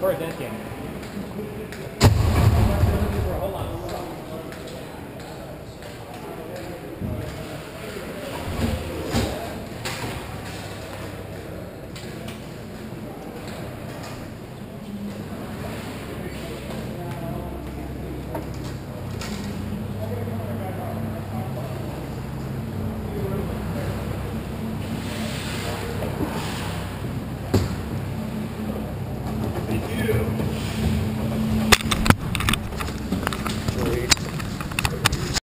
record that game.